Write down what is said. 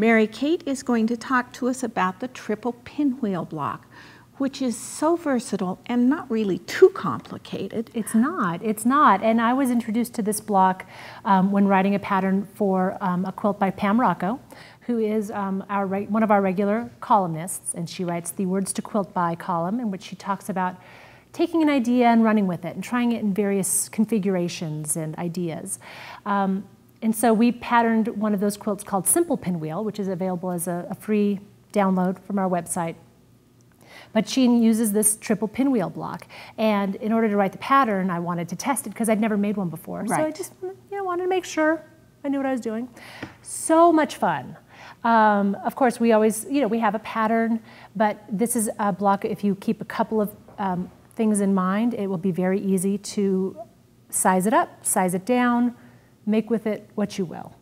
Mary Kate is going to talk to us about the triple pinwheel block, which is so versatile and not really too complicated. It's not, it's not. And I was introduced to this block um, when writing a pattern for um, a quilt by Pam Rocco, who is um, our one of our regular columnists, and she writes the Words to Quilt By column, in which she talks about taking an idea and running with it and trying it in various configurations and ideas. Um, and so we patterned one of those quilts called Simple Pinwheel, which is available as a, a free download from our website. But she uses this triple pinwheel block. And in order to write the pattern, I wanted to test it because I'd never made one before. Right. So I just you know, wanted to make sure I knew what I was doing. So much fun. Um, of course, we always, you know, we have a pattern, but this is a block, if you keep a couple of um, things in mind, it will be very easy to size it up, size it down, make with it what you will.